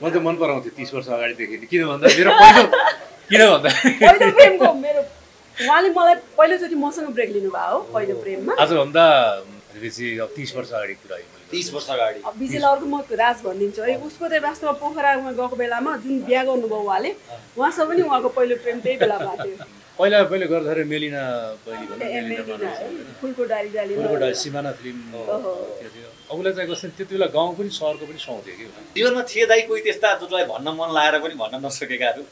म त मन पराउँथेँ तिस वर्ष अगाडिदेखि किन भन्दा मेरो पहिलो किन भन्दा पहिलो प्रेमको मेरो उहाँले मलाई पहिलोचोटि मसँग ब्रेक लिनुभयो हो पहिलो प्रेममा। आजभन्दा भनेपछि अब तिस वर्ष अगाडि कुरा तिस वर्ष अगाडि। अब विजयलाई अर्को म राज भनिदिन्छु है। उसको चाहिँ वास्तवमा पोखरामा गएको बेलामा जुन बिहा गर्नुभयो उहाँले उहाँसँग पनि उहाँको पहिलो प्रेम त्यही बेला भएको थियो। पहिला पहिला गर्दाखेरि मेलिना बहिनी सिमाना फिल्म अबुलाई चाहिँ कस्तो त्यति बेला गाउँ पनि सहरको पनि सुहाउँथ्यो कि जीवनमा थिए दाइ कोही त्यस्ता जसलाई भन्न मन लागेर पनि भन्न नसकेकाहरू।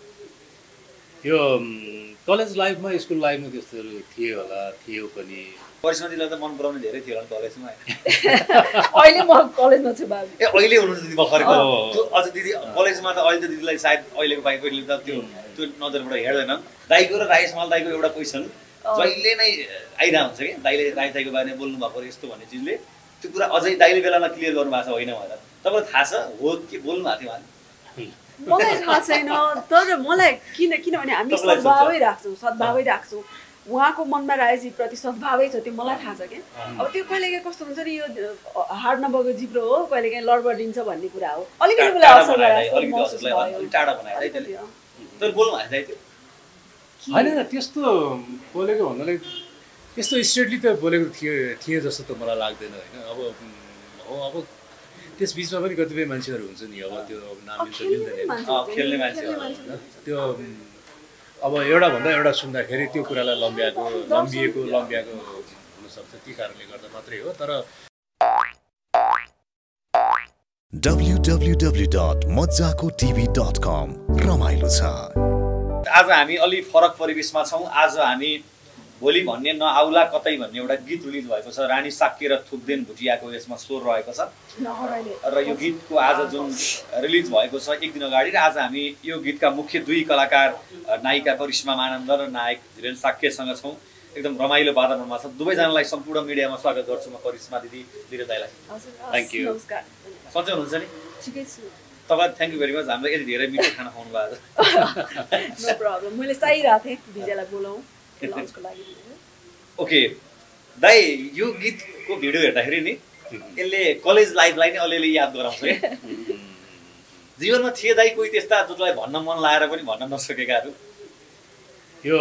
यो कलेज लाइफमा स्कुल लाइफमा त्यस्तोहरू थिए होला थियो पनि। करिश्मा दिदीलाई त मन पराउने धेरै थियो होला नि कलेजमा। अहिले म कलेजमा छु बाबु ए अहिले हुनुहुन्छ दिदी भर्खरको अझ दिदी कलेजमा त अहिले त दिदीलाई सायद अहिलेको बाइक पहिले त त्यो त्यो नजरबाट हेर्दैनन् दाइको र राजेश माल दाइको एउटा क्वेसन। जहिले नै आइरहेको हुन्छ कि दाइले राजेश दाइको बारेमा बोल्नु भएको यस्तो भन्ने चिजले। त्यो कुरा अझै दाइले बेलामा क्लियर गर्नु भएको छ होइन भनेर। तपाईँलाई थाहा छ? हो के? बोल्नु भएको थियो उहाँले। मलाई थाहा छैन तर मलाई किन किनभने हामी सद्भावै राख्छौँ सद्भावै राख्छौँ। उहाँको मनमा राजेशप्रति सद्भावै छ त्यो मलाई थाहा छ क्या। अब त्यो कहिलेकाहीँ कस्तो हुन्छ नि यो हार्ड नभएको जिब्रो हो कहिलेकाहीँ लडबडिन्छ भन्ने कुरा हो। अलिकति असर होइन त्यस्तो बोलेको भन्नाले त्यस्तो स्ट्रेटली त बोलेको थिए थिए जस्तो त मलाई लाग्दैन होइन? अब हो अब त्यस बिचमा पनि कतिपय मान्छेहरू हुन्छ नि अब त्यो अब नाम खेल्ने मान्छे। त्यो अब एउटा भन्दा एउटा सुन्दाखेरि त्यो कुरालाई लम्ब्याएको लम्बिएको लम्ब्याएको हुनसक्छ ती कारणले गर्दा मात्रै हो तर रमाइलो छ। आज हामी अलि फरक परिवेशमा छौँ आज हामी भोलि भन्ने नआउला कतै भन्ने एउटा गीत रिलिज भएको छ। रानी साक्य र थुक्देन भुटियाको यसमा स्वर रहेको छ। र यो गीतको आज जुन रिलिज भएको छ एक दिन अगाडि र आज हामी यो गीतका मुख्य दुई कलाकार नायिका करिश्मा मानन्द र नायक धीरेन साक्यसँग छौँ। एकदम रमाइलो वातावरणमा छ। दुवैजनालाई सम्पूर्ण मिडियामा स्वागत गर्छु म करिश्मा दिदी धीरे दाईलाई। you. नमस्कार। सन्चै हुनुहुन्छ नि? ठिकै छु। तपाईँ थ्याङ्क यू भेरी मच हाम्रो यति धेरै मिठो खाना खुवाउनु भएको छ। नो प्रब्लम मैले चाहिरहेको थिएँ विजयलाई बोलाउँ। ओके दाइ यो गीतको भिडियो हेर्दाखेरि नि यसले कलेज लाइफलाई नै अलिअलि याद गराउँछ क्या जीवनमा थिए दाइ कोही त्यस्ता जसलाई भन्न मन लागेर पनि भन्न नसकेकाहरू? यो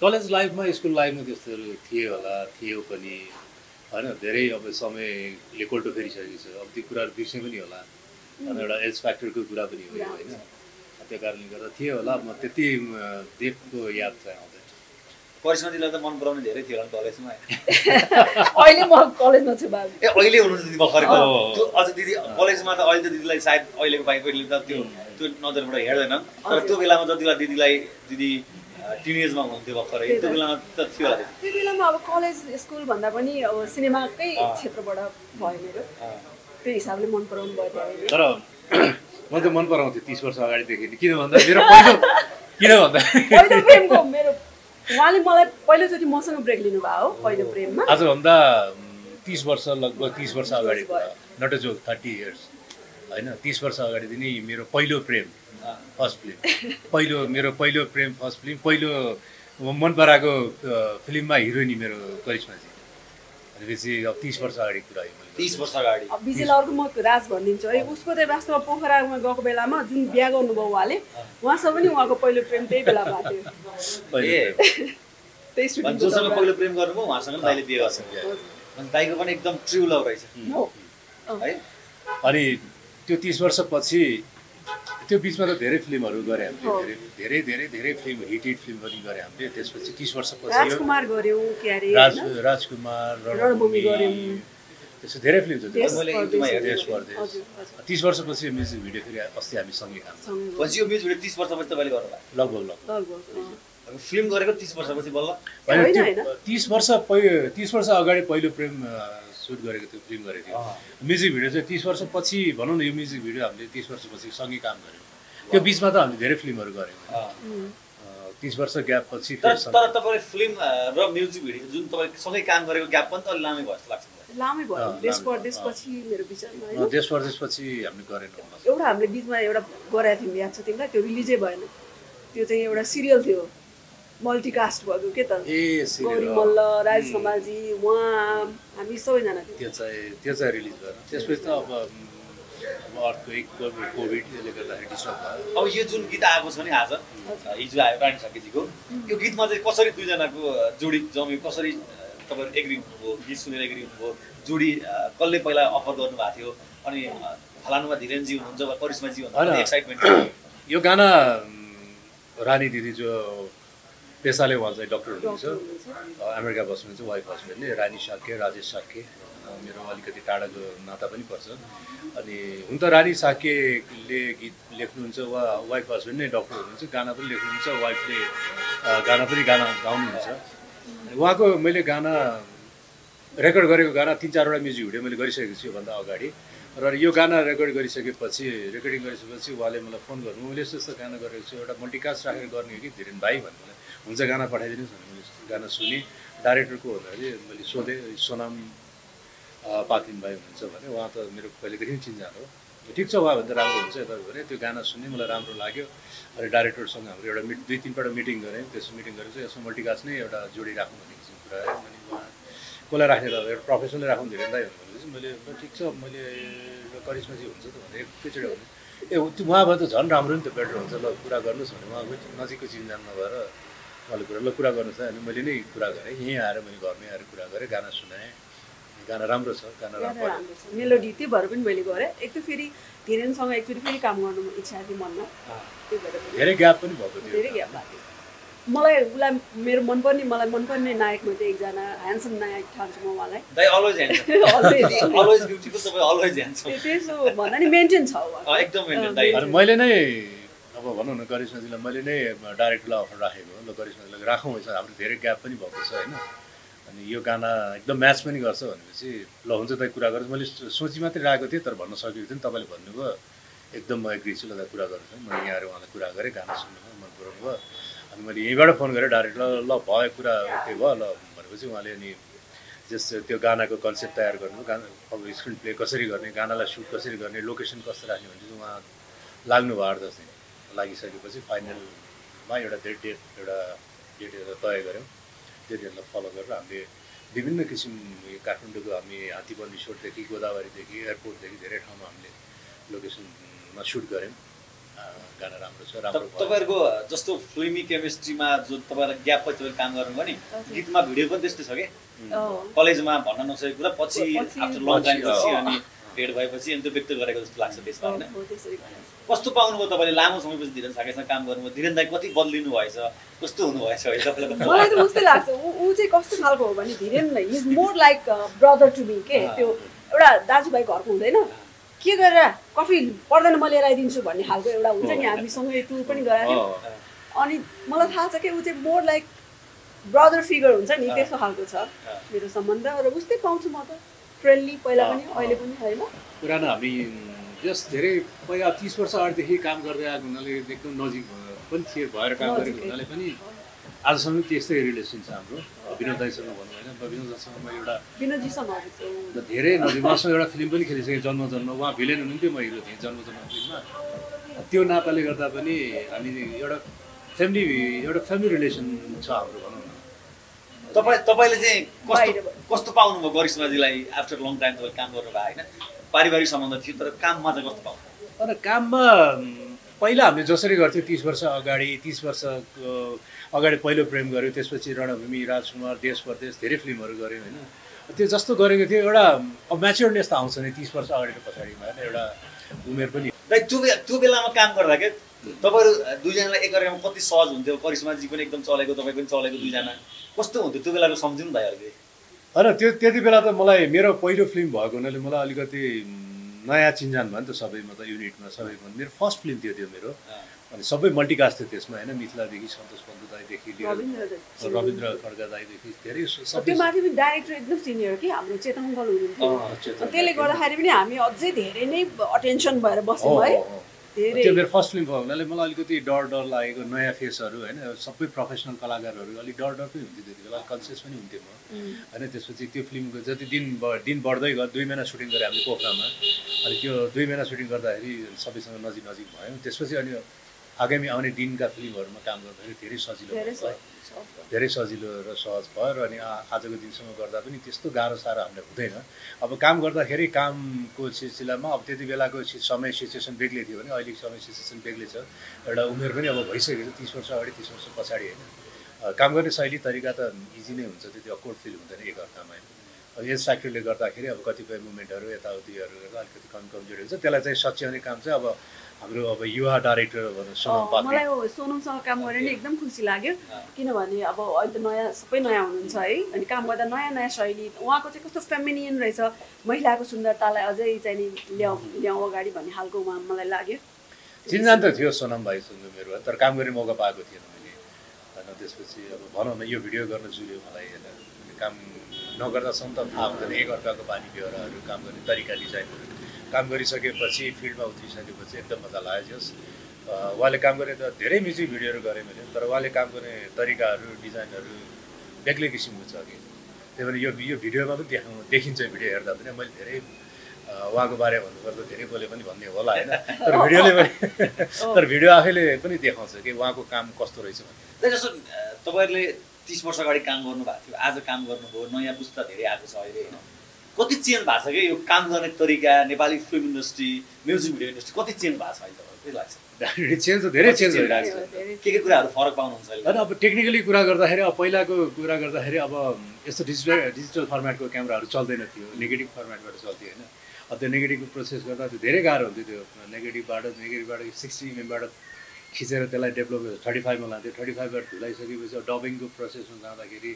कलेज लाइफमा स्कुल लाइफमा त्यस्तोहरू थिए होला थियो पनि। होइन धेरै अब समयले कोल्टो फेरिसकेको छ। अब त्यो कुराहरू बिर्से पनि होला। अनि एउटा एज फ्याक्टरको कुरा पनि हो होइन। त्यो कारणले गर्दा थियो होला। म त्यति देखको याद चाहिँ दिदीलाई त मन पराउने धेरै थियो होला कलेजमा अहिले म कलेजमा छु बाबु। ए अहिले हुनुहुन्छ दिदी भर्खरको अँ। त्यो अझ दिदी कलेजमा त अहिले त दिदीलाई सायद अहिलेको बाइक पहिले त त्यो त्यो नजरबाट हेर्दैनन् तर त्यो बेलामा जति बेला दिदीलाई दिदी टिनेजमा हुनुहुन्थ्यो भर्खरै त्यो बेलामा त थियो होला। त्यो बेलामा अब कलेज स्कुल भन्दा पनि अब सिनेमाकै अँ। क्षेत्रबाट भयो मेरो। अँ। त्यही हिसाबले मन पराउनु भयो तर म त मन पराउँथेँ तिस वर्ष अगाडिदेखि। किन भन्दा मेरो पहिलो किन भन्दा उहाँले मलाई पहिलोचोटि मसँग ब्रेक लिनुभयो हो पहिलो प्रेममा। आजभन्दा तिस वर्ष लगभग तिस वर्ष अगाडि नट जोक थर्टी इयर्स होइन तिस वर्ष अगाडिदेखि नै मेरो पहिलो प्रेम फर्स्ट फिल्म पहिलो मेरो पहिलो प्रेम फर्स्ट फिल्म पहिलो मन पराएको फिल्ममा हिरोइनी मेरो करिश्माजी। भनेपछि अब तिस वर्ष अगाडि कुरा तिस वर्ष अगाडि। अब विजयलाई अर्को म राज भनिदिन्छु। है उसको चाहिँ वास्तवमा पोखरामा गएको बेलामा जुन बिहा गर्नुभयो उहाँले उहाँसँग पनि उहाँको पहिलो प्रेम त्यही बेला भएको थियो। पहिलो प्रेम। जोसँग। पहिलो गर्नुभयो उहाँसँग दाइले बिहे गर्छ अनि दाइको पनि एकदम ट्रु लभ रहेछ। हो। है। अनि त्यो तिस वर्षपछि त्यो बिचमा त धेरै फिल्महरू गरे हामीले। हो। धेरै धेरै धेरै धेरै फिल्म हिट हिट फिल्म पनि गरे हामीले। त्यसपछि तिस वर्षपछि राजकुमार त्यस्तो धेरै फिल्म छ। तिस वर्षपछि यो म्युजिक भिडियो फेरि अस्ति हामी सँगै काम पछि यो म्युजिक भिडियो तिस वर्षपछि तपाईँले गर्नुभयो। लगभग लगभग। फिल्म गरेको तिस वर्षपछि बल्ल। तिस वर्ष पहि तिस वर्ष अगाडि पहिलो प्रेम सुट गरेको थियो फिल्म गरेको थियो। म्युजिक भिडियो चाहिँ तिस वर्षपछि भनौँ न यो म्युजिक भिडियो हामीले तिस वर्षपछि सँगै काम गऱ्यौँ त्यो बिचमा त हामीले धेरै फिल्महरू गऱ्यौँ तिस वर्ष ग्याप पछि तर तपाईँले फिल्म र म्युजिक भिडियो जुन तपाईँ सँगै काम गरेको ग्याप पनि त अलिक लामै भयो जस्तो लाग्छ लामै भयो। देश परदेशपछि मेरो विचारमा देश परदेशपछि हामीले गरेनौँ एउटा हामीले बिचमा एउटा गराएको थियौँ याद छ तिमीलाई? त्यो रिलिजै भएन। त्यो चाहिँ एउटा सिरियल थियो। मल्टिकास्ट भएको के त? ए गौरी सिरियल मल्ल राज समाजी उहाँ हामी सबैजना थियो। त्यो चाहिँ त्यो चाहिँ रिलिज भएन। त्यसपछि त अब कोभिड यसले गर्दाखेरि डिस्टर्ब भयो। अब यो जुन गीत आएको छ नि आज हिजो आयो रानी साकेजीको यो गीतमा चाहिँ कसरी दुईजनाको जोडी जम्यो कसरी तपाईँहरू एग्री हुनुभयो गीत सुनेर एग्री हुनुभयो जोडी कसले पहिला अफर गर्नुभएको थियो अनि फलानुमा धीरेनजी हुनुहुन्छ वा करिश्माजी। हुनुहुन्छ एक्साइटमेन्ट यो गाना रानी दिदी जो पेसाले उहाँ चाहिँ डक्टर हुनुहुन्छ अमेरिका बस्नुहुन्छ वाइफ हस्बेन्डले रानी साक्य राजेश साक्य मेरो अलिकति टाढाको नाता पनि पर्छ। अनि हुन त रानी साक्यले गीत लेख्नुहुन्छ वा वाइफ हस्बेन्ड नै डक्टर हुनुहुन्छ गाना पनि लेख्नुहुन्छ वाइफले गाना पनि गाना गाउनुहुन्छ। उहाँको मैले गाना रेकर्ड गरेको गाना तिन चारवटा म्युजिक भिडियो मैले गरिसकेको छु योभन्दा अगाडि। र यो गाना रेकर्ड गरिसकेपछि रेकर्डिङ गरिसकेपछि उहाँले मलाई फोन गर्नु मैले यस्तो यस्तो गाना गरेको छु एउटा मल्टिकास्ट राखेर गर्ने हो कि? धीरेन भाइ भन्नु हुन्छ गाना पठाइदिनुहोस् भने मैले गाना सुनेँ। डाइरेक्टरको भन्दाखेरि मैले सोधेँ सोनाम अँ, पाकिन भाइ हुनुहुन्छ भने उहाँ त मेरो कहिलेदेखि चिन्जान हो। ठिक छ उहाँ भने त राम्रो हुन्छ यता भने। त्यो गाना सुने मलाई राम्रो लाग्यो। अनि डाइरेक्टरसँग हाम्रो एउटा मिट दुई तिनपल्ट मिटिङ गरेँ त्यसो मिटिङ चाहिँ यसमा मल्टिकास्ट नै एउटा जोडी राख्नु भन्ने किसिमको कुरा आयो। अनि उहाँ कसलाई राख्ने त एउटा प्रोफेसनलै राख्नु धेरै दाइ भनेपछि। मैले ठिक छ मैले ल करिश्माजी हुन्छ त भने एकैचोटि भने ए त्यो भए त झन् राम्रो नि त बेटर हुन्छ। ल कुरा गर्नुहोस् भने उहाँको नजिकको चिन्जान नभएर उहाँले कुरा ल कुरा गर्नुहोस् अनि मैले नै कुरा गरेँ। यहीँ आएर मैले घरमै आएर कुरा गरेँ गाना सुनाएँ। गाना राम्रो छ गाना राम्रो छ। मेलोडी त्यही भएर पनि मैले गरेँ। एक त फेरि धेरैसँग एकचोटि फेरि काम गर्नु इच्छा थियो मनमा। त्यही भएर पनि। धेरै ग्याप पनि भएको थियो। धेरै ग्याप लाग्यो मलाई उसलाई मेरो मनपर्ने मलाई मनपर्ने नायकमा चाहिँ एकजना ह्यान्डसम नायक ठान्छु म उहाँलाई। दाइ always handsome Always, always beautiful तपाईँ अलवेज ह्यान्डसम त्यो- त्यसो भन्दा नि मेन्टेन छ उहाँ। एकदम maintain, दाइ। अनि मैले नै अब भनौँ न करिश्माजीलाई मैले नै डाइरेक्टरलाई अफर राखेको हो। ल करिश्माजीलाई राखौँ यसो हाम्रो धेरै ग्याप पनि भएको छ होइन? अनि यो गाना एकदम म्याच पनि गर्छ भनेपछि ल हुन्छ त कुरा गर्छु मैले सोची मात्रै राखेको थिएँ तर भन्न सकेको थिएँ तपाईँले भन्नुभयो। एकदम म एग्री छु ल कुरा गर्छु मैले यहाँ आएर उहाँलाई कुरा गरेँ गाना सुन्नुभयो मन पराउनु भयो अनि मैले यहीँबाट फोन गरेँ डाइरेक्ट ल ल भयो कुरा ओके भयो ल भनेपछि उहाँले अनि जस त्यो गानाको कन्सेप्ट तयार गर्नु गाना अब स्क्रिन प्ले कसरी गर्ने गानालाई सुट कसरी गर्ने लोकेसन कस्तो राख्ने भने चाहिँ उहाँ लाग्नु भयो दिन। लागिसकेपछि फाइनलमा एउटा डेट डेट एउटा डेट तय गऱ्यौँ। त्यो डेटलाई फलो गरेर हामीले विभिन्न किसिम यो काठमाडौँको हामी हात्तीबन्दी सोटदेखि गोदावरीदेखि एयरपोर्टदेखि धेरै ठाउँमा हामीले लोकेसनमा सुट गऱ्यौँ गाना राम्रो छ राम्रो तपाईँहरूको जस्तो फिल्मी केमिस्ट्रीमा जो तपाईँलाई ग्याप पछि तपाईँले काम गर्नुभयो नि। गीतमा भिडियो पनि त्यस्तै छ कि। कलेजमा भन्न नसकेको कुरा पछि आफ्टर लङ टाइम। अनि भेट भएपछि त्यो व्यक्त गरेको जस्तो लाग्छ त्यसमा होइन? हो। कस्तो पाउनुभयो तपाईँले? लामो समयपछि धीरेन साकेसँग काम गर्नुभयो। धीरेन दाई कति बदलिनु भएछ? कस्तो हुनुभएछ अहिले तपाईँलाई मलाई त? उस्तै लाग्छ। ऊ चाहिँ कस्तो खालको हो भने धेरै is more like brother to me के? त्यो एउटा दाजुभाइ घरको हुँदैन। के गरेर कफी पर्दैन म लिएर आइदिन्छु भन्ने खालको एउटा हुन्छ नि हामीसँगै टुर पनि गराएको अनि मलाई थाहा छ कि ऊ चाहिँ मोर लाइक ब्रदर फिगर हुन्छ नि त्यस्तो खालको छ। मेरो सम्बन्ध। र उस्तै पाउँछु म त। फ्रेन्डली पहिला पनि अहिले पनि होइन पुरानो हामी जस धेरै पहिला तिस वर्ष अगाडिदेखि काम गर्दै आएको हुनाले एकदम नजिक पनि थिए भएर काम गरेको। हुनाले पनि आजसम्म त्यस्तै रिलेसन छ हाम्रो। विनोद दाईसँग भनौँ होइन विनोद दाईसँग मैले एउटा विनोदजीसँग धेरै नजिक उहाँसँग एउटा फिल्म पनि खेलिसकेँ जन्म जन्म। उहाँ भिलेन हुनुहुन्थ्यो म हिरो थिएँ जन्म जन्म फिल्ममा। त्यो नाताले गर्दा पनि हामी एउटा फ्यामिली एउटा फ्यामिली रिलेसन छ हाम्रो भनौँ तपाईँ तपाईँले चाहिँ कस्तो। कस्तो पाउनुभयो गरिश्माजीलाई आफ्टर लङ टाइम तपाईँले काम गर्नुभयो होइन? पारिवारिक सम्बन्ध थियो तर काममा चाहिँ कस्तो पाउनु तर काममा म, पहिला हामीले जसरी गर्थ्यौँ तिस वर्ष अगाडि तिस वर्षको अगाडि पहिलो प्रेम गऱ्यौँ त्यसपछि रणभूमि राजकुमार देश परदेश धेरै फिल्महरू गऱ्यौँ होइन? त्यो जस्तो गरेको थियो एउटा अब म्याच्योरनेस त आउँछ नि तिस वर्ष अगाडि र पछाडिमा होइन? एउटा उमेर पनि। त्यो बे त्यो बेलामा काम गर्दा के तपाईँहरू दुईजनालाई एकअर्कामा कति सहज हुन्थ्यो? करिश्माजी पनि एकदम चलेको तपाईँ पनि चलेको दुईजना। कस्तो हुन्थ्यो त्यो बेलाको सम्झिनु दाइ अलिकति। होइन त्यो त्यति बेला त मलाई मेरो पहिलो फिल्म भएको हुनाले मलाई अलिकति नयाँ चिन्जान भयो नि त सबैमा त युनिटमा सबैमा मेरो फर्स्ट फिल्म थियो त्यो मेरो। अनि सबै मल्टिकास्ट थियो त्यसमा होइन? मिथिलादेखि सन्तोष पन्त दाईदेखि लिएर रविन्द्र खड्का दाईदेखि धेरै स- सबै त्यो माथि पनि डाइरेक्टर एकदम सिनियर कि? हाम्रो चेतन हुनुहुन्थ्यो त्यसले गर्दाखेरि पनि हामी अझै धेरै नै अटेन्सन भएर हो, बस्यौँ है त्यो मेरो फर्स्ट फिल्म भएको हुनाले मलाई अलिकति डर डर लागेको नयाँ फेसहरू होइन सबै प्रोफेसनल कलाकारहरू अलिक डर डर पनि हुन्थ्यो त्यति बेला कन्सियस पनि हुन्थेँ म। होइन त्यसपछि त्यो फिल्मको जति दिन दिन बढ्दै गयो दुई महिना सुटिङ गरेँ हामीले पोखरामा अनि त्यो दुई महिना सुटिङ गर्दाखेरि सबैसँग नजिक नजिक भयौँ। त्यसपछि अनि आगामी आउने दिनका फिल्महरूमा काम गर्दाखेरि धेरै सजिलो भयो। धेरै सजिलो र सहज भयो र अनि आजको दिनसम्म गर्दा पनि त्यस्तो गाह्रो साह्रो हामीलाई हुँदैन। अब काम गर्दाखेरि कामको सिलसिलामा अब त्यति बेलाको समय सिचुएसन बेग्लै थियो भने अहिलेको समय सिचुएसन बेग्लै छ। एउटा उमेर पनि अब भइसकेको छ तिस वर्ष अगाडि तिस वर्ष पछाडि होइन। काम गर्ने शैली तरिका त इजी नै हुन्छ त्यति अकोर्ड फिल हुँदैन एकअर्कामा होइन। अब यस फ्याक्टरले गर्दाखेरि अब कतिपय मुभमेन्टहरू यताउतिहरू अलिकति कम कमजोरी हुन्छ त्यसलाई चाहिँ सच्याउने काम चाहिँ अब हाम्रो अब युवा डाइरेक्टर मलाई सोनमसँग काम गरेर नि एकदम खुसी लाग्यो। किनभने अब अहिले त नयाँ सबै नयाँ हुनुहुन्छ है। अनि काम गर्दा नयाँ नयाँ शैली उहाँको चाहिँ कस्तो फेमिनियन रहेछ महिलाको सुन्दरतालाई अझै चाहिँ नि ल्याउ ल्याउँ अगाडि भन्ने खालको उहाँ मलाई लाग्यो। चिनजान त थियो सोनम भाइसँग मेरो तर काम गर्ने मौका पाएको थिएन मैले। होइन त्यसपछि अब भनौँ न यो भिडियो गर्न जुल्यो मलाई होइन। काम नगर्दासम्म त थाहा हुँदैन एकअर्काको बानी व्यवहारहरू काम गर्ने तरिका डिजाइनहरू। काम गरिसकेपछि फिल्डमा उत्रिसकेपछि एकदम मजा लाग्यो जस उहाँले काम गर्ने त धेरै म्युजिक भिडियोहरू गरेँ मैले तर उहाँले काम गर्ने तरिकाहरू डिजाइनहरू बेग्लै किसिमको छ कि। त्यही भएर यो यो भिडियोमा पनि देखाउँ देखिन्छ भिडियो हेर्दा पनि मैले धेरै उहाँको बारे भन्नुपर्दा धेरै बोले पनि भन्ने होला होइन। तर भिडियोले पनि तर भिडियो आफैले पनि देखाउँछ कि उहाँको काम कस्तो रहेछ भन्ने। त्यही जस्तो तपाईँहरूले तिस वर्ष अगाडि काम गर्नुभएको थियो आज काम गर्नुभयो नयाँ पुस्ता धेरै आएको छ अहिले होइन। कति चेन्ज भएको छ कि यो काम गर्ने तरिका Nepali film industry music video industry कति चेन्ज भएको छ अहिले तपाईँलाई के लाग्छ? चेन्ज त धेरै चेन्ज भइरहेको छ। के के कुराहरू फरक पाउनुहुन्छ अहिले? होइन अब टेक्निकली कुरा गर्दाखेरि अब पहिलाको कुरा गर्दाखेरि अब यस्तो डिजिटल डिजिटल फर्मेटको क्यामराहरू चल्दैन थियो। नेगेटिभ फर्मेटबाट चल्थ्यो होइन। अब त्यो नेगेटिभको प्रोसेस गर्दा त्यो धेरै गाह्रो हुन्थ्यो त्यो नेगेटिभबाट नेगेटिभबाट सिक्सटी एमएमबाट खिचेर त्यसलाई डेभलप थर्टी फाइभमा लान्थ्यो। थर्टी फाइभबाट धुलाइसकेपछि अब डबिङको प्रोसेसमा जाँदाखेरि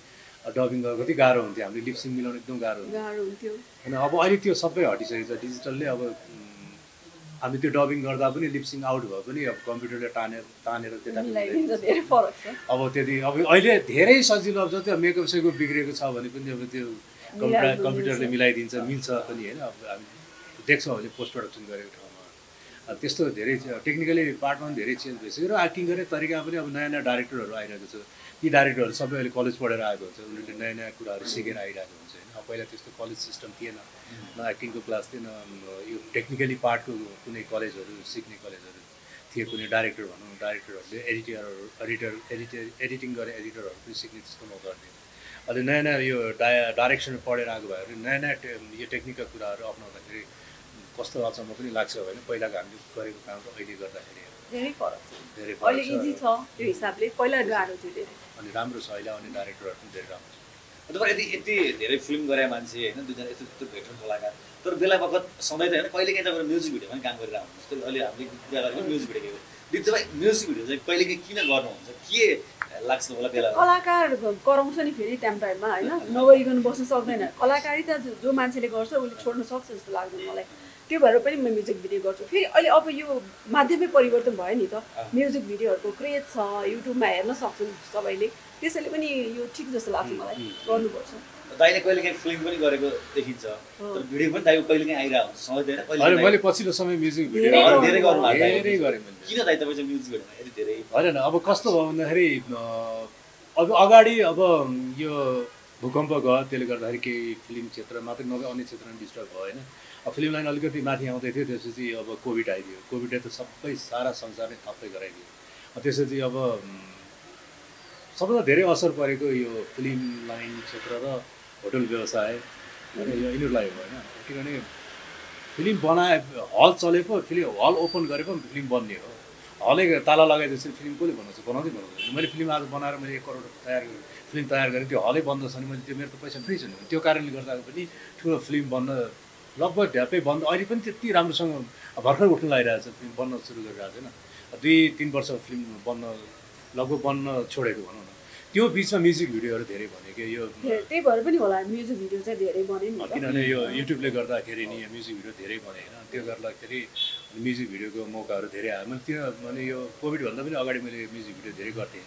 डबिङ गर्दा कति गाह्रो हुन्थ्यो हामीले लिप्सिङ मिलाउनु एकदम गाह्रो हुन्थ्यो। होइन अब अहिले त्यो सबै हटिसकेको छ डिजिटलले अब हामी त्यो डबिङ गर्दा पनि लिप्सिङ आउट भए पनि अब कम्प्युटरले तानेर तानेर त्यता अब त्यति अब अहिले धेरै सजिलो अब जति मेकअप सेकअप बिग्रेको छ भने पनि अब त्यो कम्प्युटर कम्प्युटरले। मिलाइदिन्छ मिल्छ पनि होइन। अब हामी देख्छौँ अहिले पोस्ट प्रडक्सन गरेको ठाउँमा। अब त्यस्तो धेरै टेक्निकली पार्टमा पनि धेरै चेन्ज भइसक्यो र एक्टिङ गर्ने तरिका पनि अब नयाँ नयाँ डाइरेक्टरहरू आइरहेको छ। ती डाइरेक्टरहरू सबै अहिले कलेज पढेर आएको हुन्छ उनीहरूले नयाँ नयाँ कुराहरू सिकेर आइरहेको हुन्छ होइन? अब पहिला त्यस्तो कलेज सिस्टम थिएन न एक्टिङको क्लास थिएन यो टेक्निकली पार्टको कुनै कलेजहरू सिक्ने कलेजहरू थिए कुनै डाइरेक्टर भनौँ डाइरेक्टरहरूले एडिटरहरू एडिटर एडिटर एडिटिङ गर्ने एडिटरहरू पनि सिक्ने त्यस्तो मौका थिएन अहिले नयाँ नयाँ यो डा डाइरेक्सन पढेर आएको भएर नयाँ नयाँ टे- यो टेक्निकल कुराहरू अप्नाउँदाखेरि कस्तो अचम्म पनि लाग्छ होइन? पहिलाको हामीले गरेको काम र अहिले गर्दाखेरि धेरै फरक छ। धेरै अहिले फरक इजी छ छ त्यो हिसाबले। पहिला गाह्रो थियो धेरै। अनि राम्रो छ अहिले आउने डाइरेक्टरहरू पनि धेरै राम्रो छ। तपाईँ यति यति धेरै फिल्म गरे मान्छे होइन दुईजना यस्तो यस्तो भेटरन कलाकार तर बेला बखत सधैँ त होइन कहिले काहीँ तपाईँ म्युजिक भिडियो पनि काम गरेर आउनुहुन्छ जस्तै अहिले हामीले कुरा गरेको म्युजिक भिडियो दिदी तपाईँ म्युजिक भिडियो चाहिँ कहिले काहीँ किन गर्नुहुन्छ? के लाग्छ तपाईँलाई बेला? कलाकार कराउँछ नि फेरि टाइम टाइममा होइन? नगरिकन बस्नु सक्दैन। कलाकारिता जो जो मान्छेले गर्छ उसले छोड्न सक्छ जस्तो लाग्दैन मलाई। त्यो भएर पनि म म्युजिक भिडियो गर्छु। फेरि अहिले अब यो माध्यमै परिवर्तन भयो नि त। म्युजिक भिडियोहरूको क्रेज छ युट्युबमा हेर्न सक्छन् सबैले। त्यसैले पनि यो ठिक जस्तो लाग्छ मलाई गर्नुपर्छ। दाइले कहिले काहीँ फिल्म पनि गरेको देखिन्छ। तर भिडियो पनि दाइको कहिले काहीँ आइरहेको हुन्छ। सधैँ होइन मैले पछिल्लो समय म्युजिक भिडियो धेरै गर्नु भएको धेरै। गरेँ मैले। किन दाइ तपाईँ चाहिँ म्युजिक भिडियोमा यति धेरै? होइन अब कस्तो भयो भन्दाखेरि अब अगाडि अब यो भूकम्प गयो त्यसले गर्दाखेरि केही फिल्म क्षेत्र मात्रै नभए अन्य क्षेत्रमा डिस्टर्ब भयो होइन। फिल्म लाइन अलिकति माथि आउँदै थियो त्यसपछि अब कोभिड आइदियो। कोभिडले त सबै सारा संसार नै थप्पै गराइदियो त्यसपछि अब सबभन्दा धेरै असर परेको यो फिल्म लाइन क्षेत्र र होटल व्यवसाय यो यिनीहरूलाई होइन। किनभने फिल्म बनाए हल चले पो फिल्म हल ओपन गरे पो फिल्म बन्ने हो। हलै ताला लगाइदिएपछि फिल्म कसले बनाउँछ? बनाउँदै बनाउँदैन। मैले फिल्म आज बनाएर मैले एक करोड तयार गरेँ। फिल्म तयार गरेँ त्यो हलै बन्द छ भने मैले त्यो मेरो त पैसा फ्री छ नि त्यो कारणले गर्दा पनि ठुलो फिल्म बन्न लगभग ढ्यापै बन्द अहिले पनि त्यति राम्रोसँग भर्खर उठ्नु छ फिल्म बन्न सुरु गरिरहेको छैन। दुई तिन वर्ष फिल्म बन्न लगभग बन्न छोडेको भनौँ न। त्यो बिचमा म्युजिक भिडियोहरू धेरै भने कि? यो त्यही भएर पनि होला म्युजिक भिडियो चाहिँ धेरै बन्यो किनभने यो युट्युबले गर्दाखेरि नि यो म्युजिक भिडियो धेरै बने होइन। त्यो गर्दाखेरि म्युजिक भिडियोको मौकाहरू धेरै आयो। मैले त्यो भने यो कोभिडभन्दा पनि अगाडि मैले म्युजिक भिडियो धेरै गर्थेँ।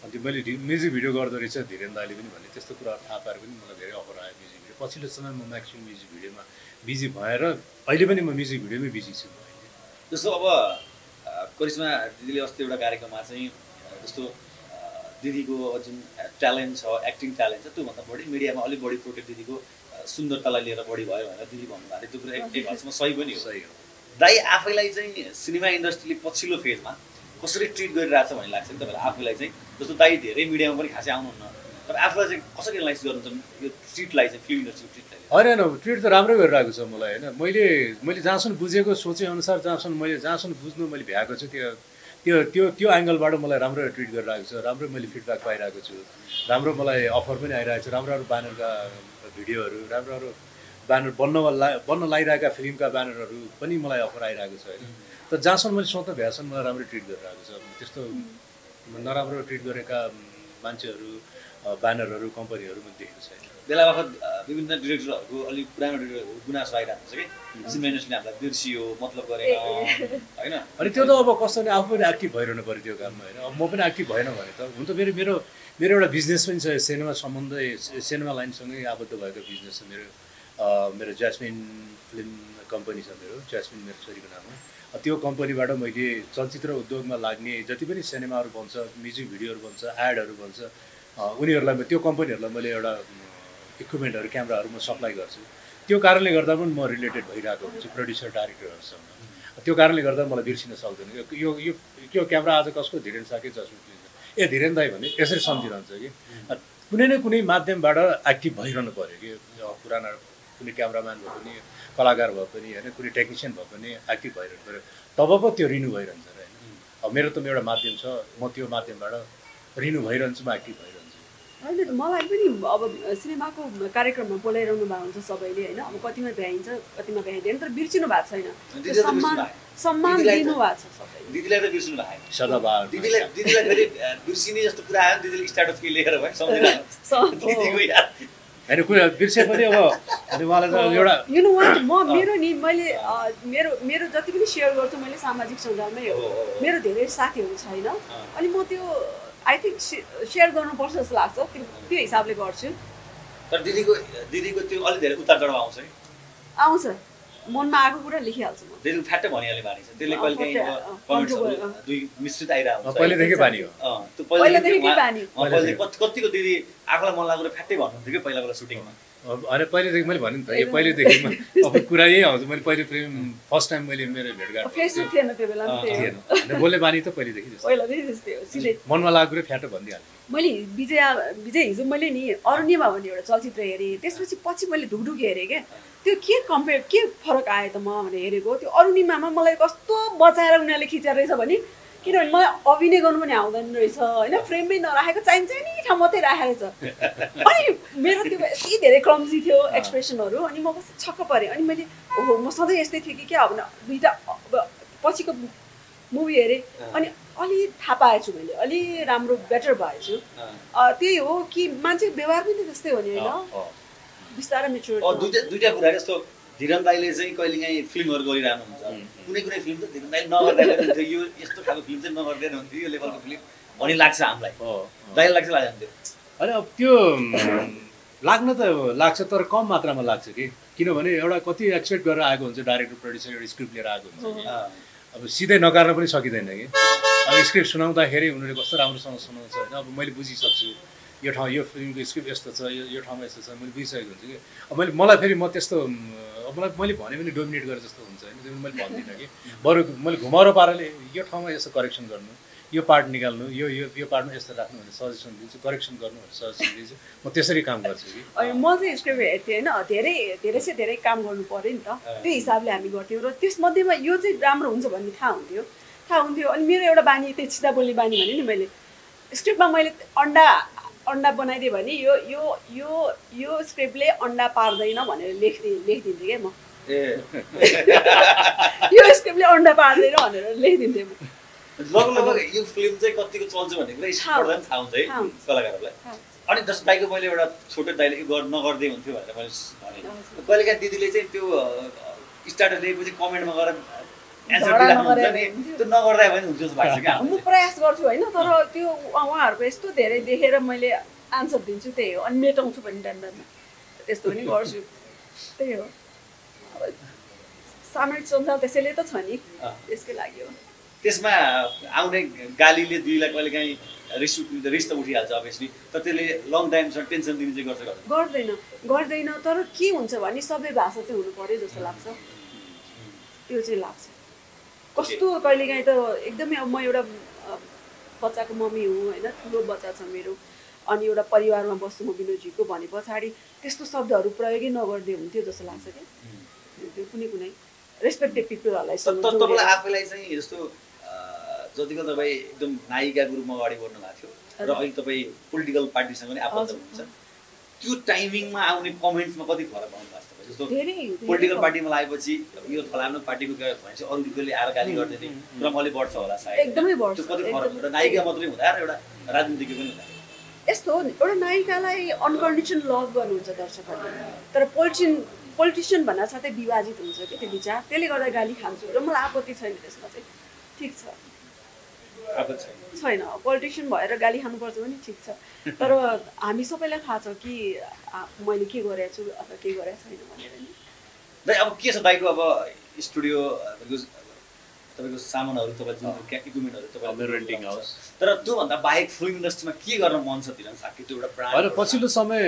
अनि त्यो मैले म्युजिक भिडियो गर्दो रहेछ धीरेन दाले पनि भने त्यस्तो कुराहरू थाहा पाएर पनि मलाई धेरै अफर आयो म्युजिक भिडियो पछिल्लो समय म म्याक्सिमम् म्युजिक भिडियोमा बिजी भएर अहिले पनि म म्युजिक भिडियोमै बिजी छु। अहिले जस्तो अब करिश्मा दिदीले अस्ति एउटा कार्यक्रममा चाहिँ जस्तो दिदीको जुन ट्यालेन्ट छ एक्टिङ ट्यालेन्ट छ त्योभन्दा बढी मिडियामा अलिक बढी प्रोटेक्ट दिदीको सुन्दरतालाई लिएर बढी भयो भनेर दिदी भन्नुभएको थियो। त्यो कुरा एक एक हदसम्म सही पनि हो। सही हो। दाइ आफैलाई चाहिँ सिनेमा इन्डस्ट्रीले पछिल्लो फेजमा कसरी ट्रिट गरिरहेको छ भन्ने लाग्छ कि तपाईँलाई? आफूलाई चाहिँ जस्तो दाइ धेरै मिडियामा पनि खासै आउनुहुन्न। तर आफूलाई चाहिँ कसरी एनालाइज गर्नुहुन्छ यो ट्रिटलाई चाहिँ फिल्म इन्डस्ट्रीको ट्रिटलाई होइन होइन ट्रिट त राम्रै गरिरहेको छ मलाई होइन। मैले मैले जहाँसम्म बुझेको सोचे अनुसार जहाँसम्म मैले जहाँसम्म बुझ्नु मैले भ्याएको छु त्यो त्यो त्यो त्यो एङ्गलबाट मलाई राम्रो ट्रिट गरिरहेको छ राम्रो मैले फिडब्याक पाइरहेको छु। राम्रो मलाई अफर पनि आइरहेको छ राम्रो राम्रो ब्यानरका भिडियोहरू राम्रो राम्रो ब्यानर बन्न ला बन्न लागिरहेका फिल्मका ब्यानरहरू पनि मलाई अफर आइरहेको छ होइन। तर जहाँसम्म मैले सोध्न भ्यासम्म मलाई राम्रो ट्रिट गरिरहेको छ। त्यस्तो नराम्रो ट्रिट गरेका मान्छेहरू ब्यानरहरू कम्पनीहरू मैले देखेको छैन। बेला बखत विभिन्न डिरेक्टरहरूको अलिक पुरानो डिरेक्टरहरूको गुनासो आइरहेको हुन्छ कि हामीलाई बिर्सियो मतलब गरेन होइन? अनि त्यो त अब कस्तो भने आफू पनि एक्टिभ भइरहनु पऱ्यो त्यो काममा होइन? अब म पनि एक्टिभ भएन भने त हुन त मेरो मेरो मेरो एउटा बिजनेस पनि छ सिनेमा सम्बन्धै सिनेमा लाइनसँगै आबद्ध भएको बिजनेस छ मेरो। अ, मेरो ज्यास्मिन फिल्म कम्पनी छ मेरो। ज्यास्मिन मेरो छोरीको नाममा अ, त्यो कम्पनीबाट मैले चलचित्र उद्योगमा लाग्ने जति पनि सिनेमाहरू बन्छ म्युजिक भिडियोहरू बन्छ एडहरू बन्छ उनीहरूलाई म- त्यो कम्पनीहरूलाई मैले एउटा इक्विपमेन्टहरू क्यामराहरू म सप्लाई गर्छु। त्यो कारणले गर्दा पनि म रिलेटेड भइरहेको हुन्छु प्रड्युसर डाइरेक्टरहरूसँग। त्यो कारणले गर्दा मलाई बिर्सिन सक्दैन। यो- यो यो यो क्यामेरा आज कसको धिरेन साके जसमा ए धिरेन दाई भने यसरी सम्झिरहन्छ कि? कुनै न कुनै माध्यमबाट एक्टिभ भइरहनु पऱ्यो कि पुराना कुनै क्यामराम्यान भए पनि कलाकार भए पनि होइन कुनै टेक्निसियन भए पनि एक्टिभ भइरहनु पऱ्यो। तब पो त्यो रिन्यू भइरहन्छ र होइन। अब मेरो त एउटा माध्यम छ म त्यो माध्यमबाट रिन्यू भइरहन्छु म एक्टिभ भइरहन्छु। होइन त मलाई पनि अब सिनेमाको कार्यक्रममा बोलाइरहनु भएको हुन्छ सबैले होइन। अब कतिमा भ्याइन्छ कतिमा भ्याइँदैन तर बिर्सिनु भएको छैन। सम्मान। सम्मान दिनु भएको छ सबैले दिदीलाई त बिर्सिनु भएको सदाबहार दिदीलाई दिदीलाई फेरि बिर्सिने जस्तो कुरा आयो दिदीले स्ट्याटस के लेखेर भयो सम्झिरहेको स- दिदीको याद। होइन कुरा बिर्से पनि अब अनि उहाँलाई एउटा यु नो वाट म मेरो नि मैले मेरो मेरो जति पनि सेयर गर्छु मैले सामाजिक सञ्जालमै हो। हो, हो। मेरो धेरै साथीहरू छैन। अनि म त्यो आई थिङ्क सेयर गर्नुपर्छ जस्तो लाग्छ त्यो त्यो हिसाबले गर्छु। तर दिदीको दिदीको त्यो अलिक धेरै उतार चढाव आउँछ आउँछ। मनमा आएको कुरा लेखिहाल्छु। दिदीको फ्याट्टै भनिहाल्ने बानी छ त्यसले कहिले काहीँ कमेन्ट्सहरू दुई मिश्रित आइरहेको हुन्छ। पहिलेदेखि बानी हो। अँ, त्यो पहिलादेखि कतिको दिदी आफूलाई मन लागेर फ्याट्टै भन्नुहुन्थ्यो कि पहिला पहिला सुटिङमा? होइन पहिलेदेखि मैले भने नि त यो पहिलेदेखि अब कुरा यही आउँछ मैले पहिले प्रेम फर्स्ट टाइम मैले मेरो भेटघाट थिएन बोल्ने बानी त पहिलेदेखि मनमा लागेको कुरो फ्याटो भनिदिइहाल्छु। मैले विजय विजय हिजो मैले नि अरुणिमा भन्ने एउटा चलचित्र हेरेँ त्यसपछि पछि मैले ढुकढुक हेरेँ क्या। त्यो के कम्पेयर के फरक आयो त म भनेर हेरेको त्यो अरुणिमामा मलाई कस्तो बचाएर उनीहरूले खिचेर रहेछ भने किनभने मलाई अभिनय गर्नु पनि आउँदैन रहेछ। होइन फ्रेममै नराखेको चाहिन्छ नि ठाउँ मात्रै राखेको रहेछ अनि मेरो त्यो यति धेरै क्लम्जी थियो एक्सप्रेसनहरू अनि म कस्तो छक्क परेँ। अनि मैले ओहो म सधैँ यस्तै थिएँ कि क्या? अब दुइटा अब पछिको मुभी हेरेँ। अनि अलि थाहा पाएछु मैले अलि राम्रो बेटर भएछु त्यही हो कि मान्छेको व्यवहार पनि त्यस्तै हो नि होइन। बिस्तारै मेच्योर दुइटा कुरा जस्तो धिरन दाईले चाहिँ कहिलेकाहीँ फिल्महरू गरिरहनुहुन्छ कुनै कुनै फिल्म त धिरन दाईले नगर्दा पनि हुन्थ्यो। यो यस्तो खालको फिल्म चाहिँ नगर्दै हुन्थ्यो। यो लेभलको फिल्म भन्ने लाग्छ हामीलाई। दाइलाई लाग्छ लाग्दैन त्यो होइन अब त्यो लाग्न त लाग्छ तर कम मात्रामा लाग्छ कि? किनभने एउटा कति एक्सपेक्ट गरेर आएको हुन्छ डाइरेक्टर प्रड्युसर एउटा स्क्रिप्ट लिएर आएको हुन्छ अब सिधै नकार्न पनि सकिँदैन कि? अब स्क्रिप्ट सुनाउँदाखेरि उनीहरूले कस्तो राम्रोसँग सुनाउँछ होइन? अब मैले बुझिसक्छु। यो ठाउँ यो फिल्मको स्क्रिप्ट यस्तो छ यो यो ठाउँमा यस्तो छ मैले बुझिसकेको हुन्छु कि। अब मैले मलाई फेरि म त्यस्तो अब मलाई मैले भने पनि डोमिनेट गरेर जस्तो हुन्छ होइन मैले भन्दिनँ कि। बरु मैले घुमाउरो पाराले यो ठाउँमा यस्तो करेक्सन गर्नु यो पार्ट निकाल्नु यो यो यो पार्टमा यस्तो राख्नु भनेर सजेसन दिन्छु करेक्सन गर्नु भनेर सजेसन दिन्छु म त्यसरी काम गर्छु कि। म चाहिँ स्क्रिप्ट हेर्थेँ होइन धेरै धेरै चाहिँ धेरै काम गर्नु पऱ्यो नि त। त्यो हिसाबले हामी गर्थ्यौँ र त्यसमध्येमा यो चाहिँ राम्रो हुन्छ भन्ने थाहा हुन्थ्यो। थाहा हुन्थ्यो अनि मेरो एउटा बानी त्यही सिधा बोल्ने बानी भने नि मैले स्क्रिप्टमा मैले अन्डा अन्डा बनाइदिएँ भने यो यो यो यो स्क्रिप्टले अन्डा पार्दैन भनेर लेखिदिएँ लेखिदिन्थेँ क्या म। यो स्क्रिप्टले अन्डा पार्दैन भनेर लेखिदिन्थेँ म। लगभग यो फिल्म चाहिँ कतिको चल्छ पनि थाहा हुन्छ है। कलाकारहरूलाई। अनि जस्तो दाइको मैले एउटा छोटो दाइले नगर्दै हुन्थ्यो भनेर मैले भने। कहिलेकाहीँ दिदीले चाहिँ त्यो स्टार्टर लिएपछि कमेन्टमा गएर एन्सर। त्यो नगर्दा भने हुन्छ जस्तो लाग्छ क्या। म। प्रयास गर्छु होइन तर त्यो उहाँहरूको यस्तो धेरै देखेर मैले आन्सर दिन्छु त्यही हो। अनि मेटाउँछु पनि टाइम टाइममा त्यस्तो पनि गर्छु। त्यही हो। अब सामाजिक सञ्जाल त्यसैले त छ नि। त्यसकै लागि हो। त्यसमा आउने गालीले दिदीलाई कहिलेकाहीँ रिस उठ- रिस त उठिहाल्छ अभियसली तर त्यसले लङ टाइमसम्म टेन्सन दिने चाहिँ गर्छ गर्दैन। गर्दैन तर के हुन्छ भने सबै भाषा चाहिँ हुनु पर्यो जस्तो लाग्छ। त्यो चाहिँ लाग्छ। कस्तो कहिलेकाहीँ त एकदमै अब म एउटा बच्चाको मम्मी हुँ होइन? ठुलो बच्चा छ मेरो। अनि एउटा परिवारमा बस्छु म विनोदजीको भने पछाडि त्यस्तो शब्दहरू प्रयोगै नगरिदियो हुन्थ्यो जस्तो लाग्छ क्या। त्यो कुनै कुनै रेस्पेक्टेड पिपलहरूलाई तपाईँलाई आफैलाई चाहिँ जस्तो अँ, जतिको तपाईँ एकदम नायिकाको रूपमा अगाडि बढ्नु भएको थियो र अहिले तपाईँ पोलिटिकल पार्टीसँग पनि आबद्ध। हुनुहुन्छ। त्यो टाइमिङमा आउने कमेन्ट्समा कति फरक आउनु भएको छ जस्तो पोलिटिकल। पार्टीमा लागेपछि यो फलानु पार्टीको गयो भनेपछि अरू कसले आएर गाली गरिदिने अलि बढ्छ होला सायद एकदमै बढ्छ, त्यो कति फरक। एउटा नायिका मात्रै हुँदा र एउटा राजनीतिज्ञ पनि हुँदा? यस्तो एउटा नायिकालाई अनकन्डिसन लभ गर्नुहुन्छ दर्शकहरूले। तर पोलिटिसियन पोलिटिसियन भन्दा साथै विभाजित हुन्छ कि त्यो विचार? त्यसले गर्दा गाली खान्छु र मलाई आपत्ति छैन त्यसमा चाहिँ। ठिक छ। आपत छैन। छैन। पोलिटिसियन भएर गाली खानुपर्छ भने ठिक छ। तर हामी सबैलाई थाहा छ कि मैले के गरेको छु अथवा के गरेको छैन भनेर नि। दाइ अब के छ दाइको अब स्टुडियो तपाईँको सामानहरू तपाईँ जुन इक्विपमेन्टहरू तपाईँ मेरो renting house। तर त्योभन्दा बाहेक फिल्म इन्डस्ट्रीमा के गर्न मन छ तिर साथी त्यो एउटा होइन पछिल्लो समय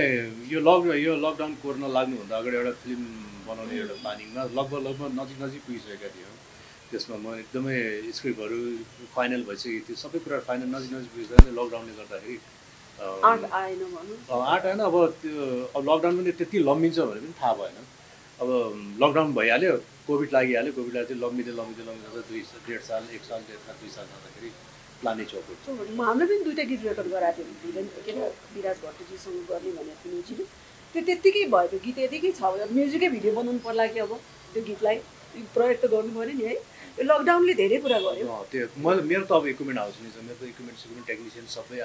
यो लक यो लकडाउन कोर्न लाग्नुभन्दा अगाडि एउटा फिल्म बनाउने एउटा प्लानिङमा लगभग लगभग नजिक नजिक पुगिसकेका थियौँ। त्यसमा म एकदमै स्क्रिप्टहरू फाइनल भइसकेको थियो सबै कुरा फाइनल नजिक नजिक पुगिसक्यो लकडाउनले गर्दाखेरि आँट आएन भनौँ अब त्यो अब लकडाउन पनि त्यति लम्बिन्छ भनेर पनि थाहा भएन। अब लकडाउन भइहाल्यो कोभिड लागिहाल्यो कोभिड लाग्यो लम्बिँदै लम्बिँदै लम्बिँदै दुई डेढ साल एक साल डेढ साल दुई साल जाँदाखेरि प्लानै म हाम्रो पनि दुइटा गीत रेकर्ड गराएको थियो धिरेन के अरे विराज भट्टजीसँग गर्ने भनेको थियो म्युजिक त्यो त्यत्तिकै भयो त्यो गीत यतिकै छ अब म्युजिकै भिडियो बनाउनु पर्ला कि अब त्यो गीतलाई प्रयोग त गर्नु पऱ्यो नि है। यो लकडाउनले धेरै कुरा गर्यो। त्यो मैले मेरो त अब इक्विपमेन्ट हाउस नै छ। मेरो त इक्विपमेन्ट सिक्विपमेन्ट टेक्निसियन सबै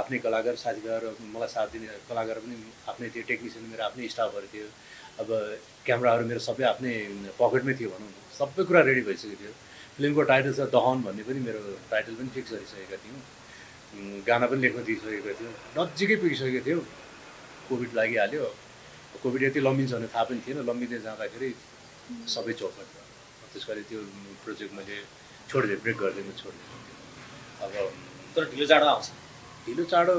आफ्नै कलाकार साथीभाइहरू मलाई साथ दिने कलाकार पनि आफ्नै थियो। टेक्निसियन मेरो आफ्नै स्टाफहरू थियो। अब क्यामराहरू मेरो सबै आफ्नै पकेटमै थियो भनौँ सबै कुरा रेडी भइसकेको थियो। फिल्मको टाइटल छ दहन भन्ने पनि मेरो टाइटल पनि फिक्स गरिसकेका थियौँ। गाना पनि लेख्न दिइसकेको थियो। नजिकै पुगिसकेको थियो। कोभिड लागिहाल्यो। कोभिड यति लम्बिन्छ भने थाहा पनि थिएन। लम्बिँदै जाँदाखेरि सबै चौपट। त्यस कारण त्यो प्रोजेक्ट मैले छोडिदिएँ ब्रेक गरिदिनु छोडिदिएँ अब तर ढिलो चाँडो आउँछ। ढिलो चाँडो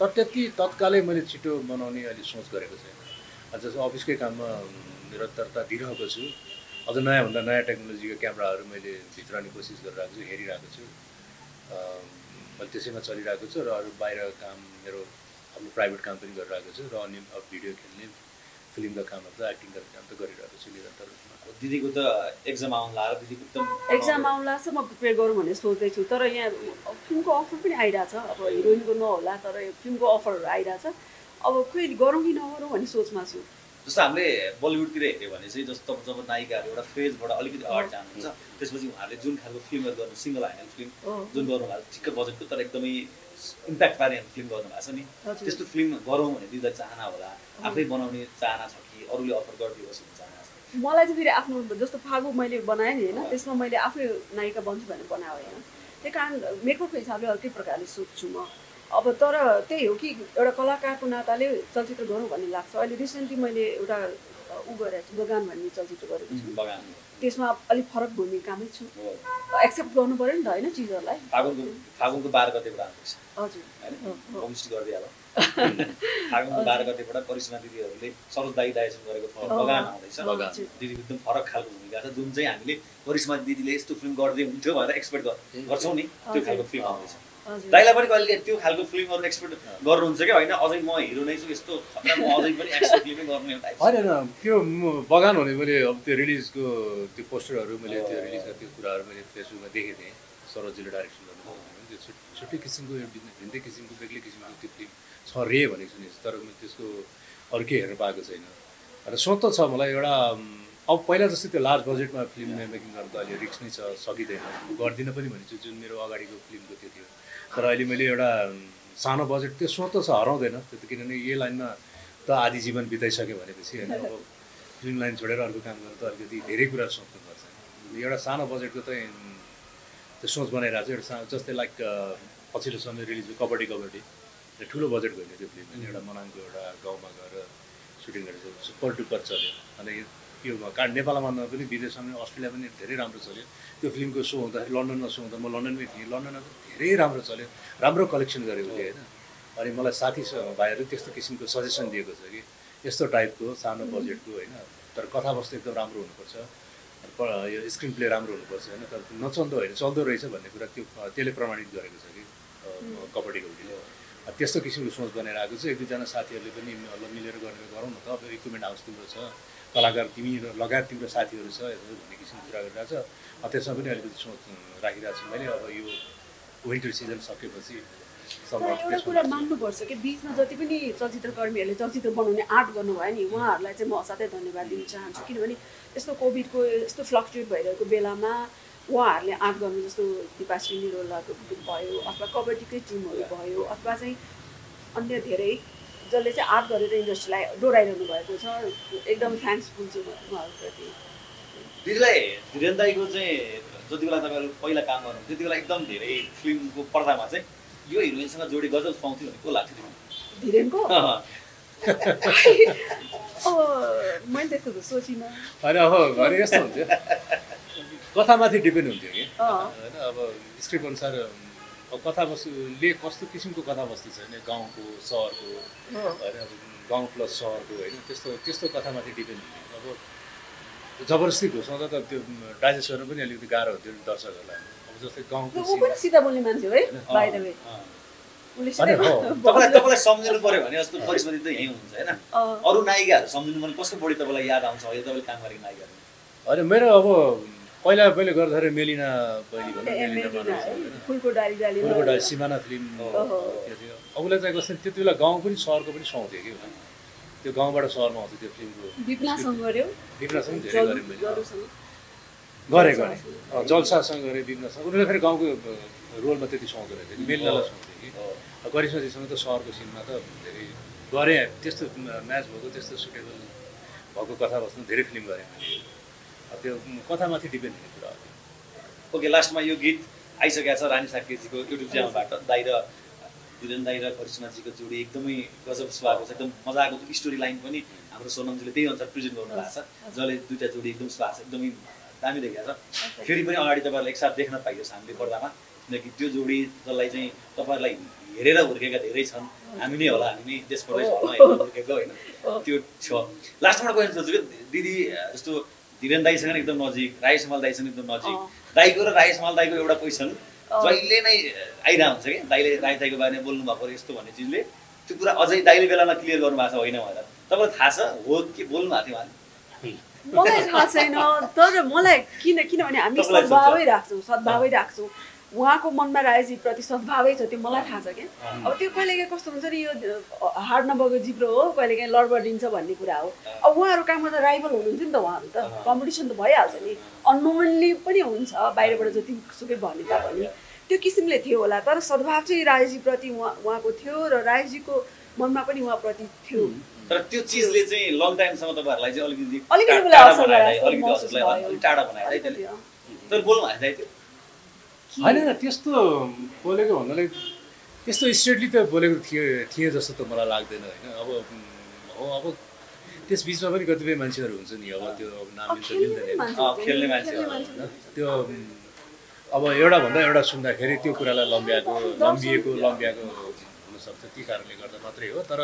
तर त्यति तत्कालै मैले छिटो बनाउने अहिले सोच गरेको छैन। जस्तो अफिसकै काममा निरन्तरता दिइरहेको छु। अझ नयाँभन्दा नयाँ टेक्नोलोजीको क्यामराहरू मैले भित्राउने कोसिस गरिरहेको छु हेरिरहेको छु। मैले त्यसैमा चलिरहेको छु र अरू बाहिर काम मेरो आफ्नो प्राइभेट काम पनि गरिरहेको छु र अनि अब भिडियो खेल्ने फिल्मका कामहरू त एक्टिङका काम त गरिरहेको छु निरन्तर रूपमा दिदीको त एक्जाम आउनु लाग्यो दिदीको एकदम एक्जाम आउला चाहिँ म प्रिपेयर गरौँ भनेर सोच्दैछु। तर यहाँ फिल्मको अफर पनि आइरहेछ अब हिरोइनको नहोला तर फिल्मको अफरहरू आइरहेछ। अब खोइ गरौँ कि नगरौँ भन्ने सोचमा छु। जस्तो हामीले बलिउडतिर हेऱ्यो भने चाहिँ जस्तो जब नायिकाहरू एउटा फेजबाट अलिकति अगाडि जानुहुन्छ त्यसपछि उहाँहरूले जुन खालको फिल्महरू गर्नु सिङ्गल ह्यान्डल फिल्म जुन गर्नुभएको छ, ठिक्क बजेटको तर एकदमै इम्प्याक्ट पार्ने फिल्म गर्नुभएको छ नि। त्यस्तो फिल्म गरौँ भने दिँदा चाहना होला। आफै बनाउने चाहना छ कि अरूले अफर गरिदियोस् भन्ने चाहना छ? मलाई चाहिँ फेरि आफ्नो जस्तो फागु मैले बनाएँ नि होइन त्यसमा मैले आफै नायिका बन्छु भनेर बनाएको होइन। त्यही कारण मेकअपको हिसाबले अर्कै प्रकारले सोध्छु म। अब तर त्यही हो कि एउटा कलाकारको नाताले चलचित्र गरौँ भन्ने लाग्छ। अहिले रिसेन्टली मैले एउटा ऊ गरेको छु बगान भन्ने चलचित्र गरेको छु। बगान। त्यसमा अलिक फरक भूमिकामै छु। हो। एक्सेप्ट गर्नु पऱ्यो नि त होइन चिजहरूलाई। फागुनको फागुनको बाह्र गतेबाट हजुर। फागुनको बाह्र गतेबाट करिश्मा दिदीहरूले सरोज दाई डाइरेक्सन गरेको बगान आउँदैछ। दिदीको एकदम फरक खालको भूमिका छ। जुन चाहिँ हामीले करिश्मा दिदीले यस्तो फिल्म गरिदिए हुन्थ्यो भनेर एक्सपेक्ट गर्छौँ नि। त्यो। खालको फिल्म आउँदैछ। दाइलाई पनि कहिले त्यो खालको फिल्महरू एक्सपेक्ट गर्नुहुन्छ कि होइन अझै म हिरो नै छु यस्तो खतरा म अझै पनि एक्सन फिल्मै गर्ने एउटा type छ। होइन होइन त्यो म बगान भने मैले अब त्यो रिलिजको त्यो पोस्टरहरू मैले त्यो रिलिजको त्यो कुराहरू मैले फेसबुकमा देखेको थिएँ। सरोजीले डाइरेक्सन गर्नुभएको त्यो छुट- छुट्टै किसिमको भिन्दै किसिमको बेग्लै किसिमको त्यो फिल्म छ रे भनेको सुनेको छु तर मैले त्यसको अरू केही हेर्नु पाएको छैन। र सोच त छ मलाई एउटा अब पहिला जस्तै त्यो लार्ज बजेटमा फिल्म मेकिङ गर्नु त अहिले रिक्स नै छ सकिँदैन। म गर्दिनँ पनि भनेको छु जुन मेरो अगाडिको फिल्मको त्यो थियो। तर अहिले मैले एउटा सानो बजेट त्यो सोच त छ हराउँदैन त्यो त किनभने यही लाइनमा त आधी जीवन बिताइसक्यो भनेपछि होइन अब फिल्म लाइन छोडेर अर्को काम गर्नु त अलिकति धेरै कुरा सोच्नुपर्छ एउटा सानो बजेटको चाहिँ त्यो सोच बनाइरहेको छ एउटा सानो जस्तै लाइक पछिल्लो समय रिलिज भयो कबड्डी कबड्डी। ठुलो बजेट गयो त्यो फिल्म होइन एउटा मनाङको एउटा गाउँमा गएर सुटिङ गरेको सुपर डुपर चल्यो। अनि यो कारण नेपालमा भन्दा पनि विदेशमा पनि अस्ट्रेलिया पनि धेरै राम्रो चल्यो। त्यो फिल्मको सो हुँदाखेरि लन्डनमा सो हुँदा म लन्डनमै थिएँ। लन्डनमा धेरै राम्रो चल्यो। राम्रो कलेक्सन गरेको थियो होइन। अनि मलाई साथी स- भाइहरू त्यस्तो किसिमको सजेसन दिएको छ कि यस्तो टाइपको सानो बजेटको होइन। तर कथावस्तु एकदम राम्रो हुनुपर्छ। यो स्क्रिन प्ले राम्रो हुनुपर्छ होइन। तर नचल्दो होइन चल्दो रहेछ भन्ने कुरा त्यो त्यसले प्रमाणित गरेको छ कि अ, कबड्डी कबड्डीले त्यस्तो किसिमको सोच बनेर आएको छ। एक दुईजना साथीहरूले पनि मिलेर गरेर गरौँ न त। अब इक्विपमेन्ट हाउस तिम्रो छ। कलाकार तिमी लगायत तिम्रो साथीहरू छ भन्ने किसिमको कुरा गरिरहेको छ। त्यसमा पनि अलिकति सोच राखिरहेको छु मैले। अब यो विन्टर सिजन सकेपछि एउटा कुरा मान्नुपर्छ कि बिचमा जति पनि चलचित्रकर्मीहरूले चलचित्र बनाउने आर्ट गर्नुभयो नि उहाँहरूलाई चाहिँ म असाध्यै धन्यवाद दिन चाहन्छु। किनभने यस्तो कोभिडको यस्तो फ्लक्चुएट भइरहेको बेलामा उहाँहरूले आर्ट गर्नु जस्तो दिपाश्री निरोलाको भयो अथवा कबड्डीकै टिमहरू भयो अथवा चाहिँ अन्य धेरै जसले चाहिँ आर्ट गरेर इन्डस्ट्रीलाई डोराइरहनु भएको छ एकदम थ्याङ्क्सफुल छु म उहाँहरूप्रति। दिदीलाई धीरेन दाईको चाहिँ जति बेला तपाईँहरू पहिला काम गर्नु त्यति बेला एकदम धेरै फिल्मको पर्दामा चाहिँ यो हिरोइनसँग जोडी गजब सुहाउँथ्यो भने को लाग्थ्यो? धिरेनको? मैले त्यस्तो त सोचिनँ। होइन अब घरि यस्तो हुन्थ्यो। कथामाथि डिपेन्ड हुन्थ्यो कि। होइन अब स्क्रिप्ट अनुसार कथावस्तुले कस्तो किसिमको कथावस्तु छ भने गाउँको सहरको होइन अब गाउँ प्लस सहरको होइन त्यस्तो त्यस्तो कथामाथि डिपेन्ड हुन्थ्यो अब जबरजस्ती घुसाउँदा त त्यो डाइजेस्ट गर्नु पनि अलिकति गाह्रो हुन्थ्यो नि दर्शकहरूलाई। अब जस्तै गाउँको ऊ पनि सिधा बोल्ने मान्छे हो है अँ, बाई द वे अँ। उसले होइन, सिधै हो। तपाईँलाई तपाईँलाई सम्झिनु पऱ्यो भने जस्तो परिस्थिति त यहीँ हुन्छ होइन। अरू नायिकाहरू सम्झिनु भने कसको बढी तपाईँलाई याद आउँछ? अहिले तपाईँले काम गरेको नायिकाहरू। होइन मेरो अब पहिला पहिला गर्दाखेरि मेलिना फुलको डाली डाली फुलको डाली सिमाना फिल्म। त्यो थियो। अबलाई चाहिँ कस्तो त्यति बेला गाउँ पनि सहरको पनि सुहाउँथ्यो कि। त्यो गाउँबाट सहरमा आउँथ्यो त्यो फिल्मको। विपनासँग धेरै गरेँ। गरेँ गरेँ। जलसासँग गरेँ विपनासँग। उनीहरूले फेरि गाउँको रोलमा त्यति सुहाउँदो रहेछ कि मेलिनालाई सुहाउँथ्यो कि। करिश्माजीसँग त सहरको सिनमा त धेरै गरेँ। त्यस्तो म्याच भएको त्यस्तो सुटेबल भएको कथावस्तु धेरै फिल्म गरेँ मैले। त्यो कथामाथि डिपेन्ड हुने कुरा हो। ओके लास्टमा यो गीत आइसकेको छ रानी साकेजीको युट्युब च्यानलबाट। दाइ र धीरेन दाइ र करिश्माजीको जोडी एकदमै गजब सुहाएको छ। एकदम मजाको स्टोरी लाइन पनि हाम्रो सोनमजीले त्यही अनुसार प्रेजेन्ट गर्नु भएको छ। जसले दुइटा जोडी एकदम सुहाएको छ एकदमै दामी देखाएको छ। फेरि पनि अगाडि तपाईँहरूलाई एकसाथ देख्न पाइयोस् हामीले पर्दामा। किनकि त्यो जोडी जसलाई चाहिँ तपाईँहरूलाई हेरेर हुर्केका धेरै छन्। हामी नै होला हामी नै हेरेर हुर्केको होइन। त्यो छ। लास्टमा क्वेसन सोध्छु कि? दिदी जस्तो धीरेन दाईसँग एकदम नजिक राई समाल दाईसँग एकदम नजिक। दाईको र राई समाल दाईको एउटा क्वेसन। जहिले नै आइरहेको हुन्छ कि दाईले राई दाईको बारेमा बोल्नु भएको यस्तो भन्ने चिजले त्यो कुरा अझै दाईले बेलामा क्लियर गर्नु भएको छ होइन भनेर तपाईँलाई थाहा छ हो के बोल्नु भएको थियो उहाँले मलाई थाहा छैन तर मलाई किन किनभने हामी। सद्भावै राख्छौँ सद्भावै राख्छौँ उहाँको मनमा रायजीप्रति सद्भावै छ त्यो मलाई थाहा छ क्या। अब त्यो कहिलेकाहीँ कस्तो हुन्छ नि यो हार्ड नभएको जिब्रो हो कहिलेकाहीँ लडबडिन्छ भन्ने कुरा हो। अब उहाँहरू काममा त राइभल हुनुहुन्थ्यो नि त उहाँहरू त। कम्पिटिसन त भइहाल्छ नि। अनोमनली पनि हुन्छ बाहिरबाट जति सुकै भने तापनि त्यो किसिमले थियो होला। तर सद्भाव चाहिँ रायजीप्रति उहाँ उहाँको थियो र रायजीको मनमा पनि उहाँप्रति थियो। तर त्यो चिजले चाहिँ लङ टाइमसम्म तपाईँहरूलाई चाहिँ अलिकति अलिकति टाढा होइन त्यस्तो बोलेको भन्नाले त्यस्तो स्ट्रेटली त बोलेको थिए थिए जस्तो त मलाई लाग्दैन होइन? अब हो अब त्यस बिचमा पनि कतिपय मान्छेहरू हुन्छ नि अब त्यो अब नाम खेल्ने मिल्दैन मान्छे अँ, हुन्छ, खेल्ने खेल्ने मान्छे हो, मान्छे होइन? त्यो अब एउटा भन्दा एउटा सुन्दाखेरि त्यो कुरालाई लम्ब्याएको लम्बिएको लम्ब्याएको हुनसक्छ ती कारणले गर्दा मात्रै हो। तर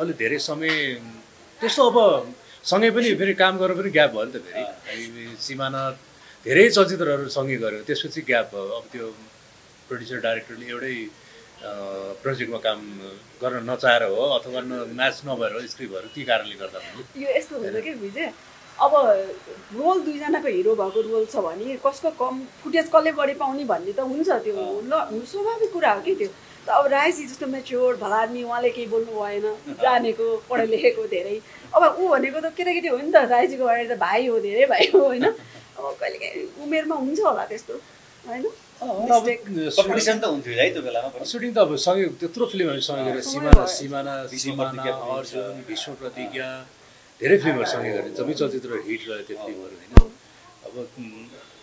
अलि धेरै समय त्यस्तो अब सँगै पनि फेरि काम गरेर पनि ग्याप भयो नि त फेरि। हामी सिमाना धेरै चलचित्रहरू सँगै गऱ्यो त्यसपछि ग्याप भयो। अब त्यो प्रड्युसर डाइरेक्टरले एउटै प्रोजेक्टमा काम गर्न नचाहेर हो अथवा न म्याच नभएर हो स्क्रिप्टहरू ती कारणले गर्दा पनि। यो यस्तो हुन्छ कि विजय? अब रोल दुईजनाको हिरो भएको रोल छ भने कसको कम फुटेज कसले बढी पाउने भन्ने त हुन्छ त्यो। ल स्वाभाविक कुरा हो कि त्यो। त अब रायसी जस्तो मेच्योर भलार्नी उहाँले केही बोल्नु भएन जानेको पढे लेखेको धेरै। अब ऊ भनेको त केटाकेटी हो नि त रायजीको अगाडि त भाइ हो धेरै भाइ हो होइन? अब कहिलेकाहीँ उमेरमा हुन्छ होला त्यस्तो होइन. कम्पिटिसन त हुन्थ्यो है त्यो बेलामा पनि सुटिङ त अब सँगै त्यत्रो फिल्महरू सँगै गरेर सँगै सिमाना। सिमाना सिमाना। अर्जुन विश्व प्रतिज्ञा धेरै फिल्महरू सँगै गरेर जम्मै चलचित्र हिट रह्यो त्यो फिल्महरू होइन अब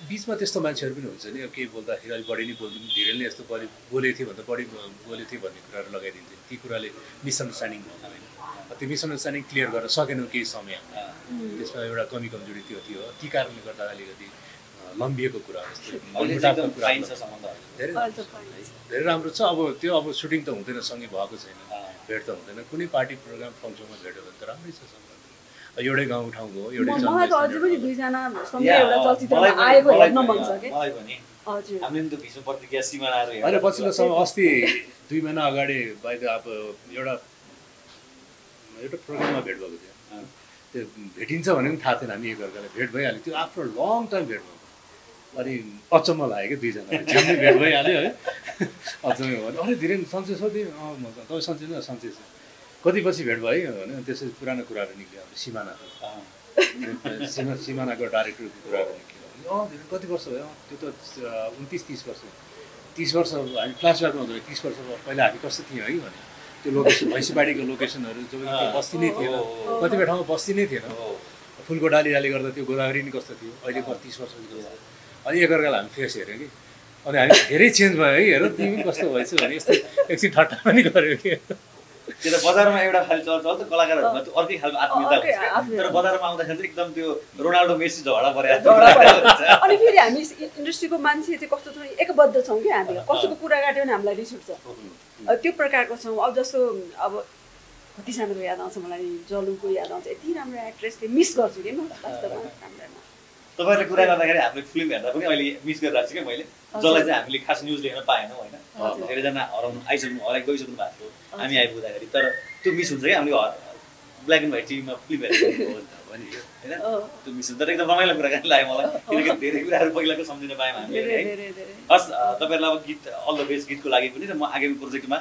बिचमा त्यस्तो मान्छेहरू पनि हुन्छ नि अब केही बोल्दाखेरि अलिक बढी नै बोलिदिनु धेरै नै यस्तो बढी बोलेको थियो भन्दा बढी बोलेको थियो भन्ने कुराहरू लगाइदिन्थ्यो ती कुराले मिसअन्डरस्ट्यान्डिङ भयो होइन त्यो मिसअन्डरस्ट्यान्डिङ क्लियर गर्न सकेनौँ केही समय। त्यसमा एउटा कमी कमजोरी त्यो थियो। ती कारणले गर्दा अलिकति लम्बिएको कुरा चाहिँ धेरै। धेरै राम्रो छ। अब त्यो अब सुटिङ त हुँदैन सँगै भएको छैन। भेट त हुँदैन। कुनै पार्टी प्रोग्राम फङ्सनमा भेट्यो भने त राम्रै छ सम्बन्ध। एउटै गाउँ ठाउँको हो एउटै होइन पछिल्लो समय अस्ति दुई महिना अगाडि बाहिर अब एउटा एउटा प्रोग्राममा भेट भएको थियो। त्यो भेटिन्छ भने पनि थाहा थिएन हामी एकअर्कालाई भेट भइहाल्यो। त्यो आफ्नो लङ टाइम भेट भएको अनि अचम्म लाग्यो क्या दुईजना झ्याम्मै भेट भइहाल्यो है। अचम्मै भयो अरे धेरै सन्चै छ त्यो। अँ तपाईँ सन्चै न सन्चै छ कति पछि भेट भयो भने त्यसरी पुरानो कुराहरू निक्ल्यो। अब सिमाना अँ। सिमा सिमानाको डाइरेक्टरको कुराहरू निक्ल्यो। अँ धेरै कति वर्ष भयो। त्यो त उन्तिस तिस वर्ष। तिस वर्ष हामी फ्ल्यासब्याकमा हुँदैन तिस वर्ष पहिला हामी कस्तो थियौँ है भने त्यो लोकेसन भैँसीबारीको लोकेसनहरू जब बस्ती नै थिएन। कतिपय ठाउँमा बस्ती नै थिएन। फुलको डालीडाली गर्दा त्यो गोदावरी नि कस्तो थियो? अहिले कति तिस वर्ष अनि एकअर्कालाई हामी फेस हेऱ्यौँ कि। अनि हामी धेरै चेन्ज भयो है हेर तिमी कस्तो भएछ भने यस्तो एकछिन ठट्टा पनि गऱ्यो कि। त्यो त बजारमा एउटा खालि चल्छ त कलाकारहरूमा त्यो अर्कै खालको आत्मीयता हुन्छ। तर बजारमा आउँदाखेरि चाहिँ एकदम त्यो रोनाल्डो मेसी झगडा परे झगडा पऱ्यो। अनि फेरि हामी इन्डस्ट्रीको मान्छे चाहिँ कस्तो छौँ एकबद्ध छौँ कि हामी। कसैको कुरा काट्यो भने हामीलाई रिस उठ्छ। त्यो प्रकारको छौँ। अब जस्तो अब कतिजनाको याद आउँछ मलाई जलुको याद आउँछ। यति राम्रो एक्ट्रेसले मिस गर्छु कि म वास्तवमा राम्रोमा। तपाईँले कुरा गर्दाखेरि हामीले फिल्म हेर्दा पनि अहिले मिस गरिरहेको छु क्या मैले। जसलाई चाहिँ हामीले खास न्युज लेख्न पाएनौँ होइन। धेरैजना हराउनु आइसक्नु हराइ गइसक्नु भएको थियो। हामी आइपुग्दाखेरि तर त्यो मिस हुन्छ क्या। हामीले ब्ल्याक एन्ड व्हाइट टिभीमा फिल्म हेरेको होइन? त्यो मिस हुन्छ। तर एकदम रमाइलो कुराकानी लाग्यो मलाई। किनकि धेरै कुराहरू पहिलाको सम्झिन पायौँ हामीले है हस् तपाईँहरूलाई अब गीत अल द बेस्ट गीतको लागि पनि र म आगामी प्रोजेक्टमा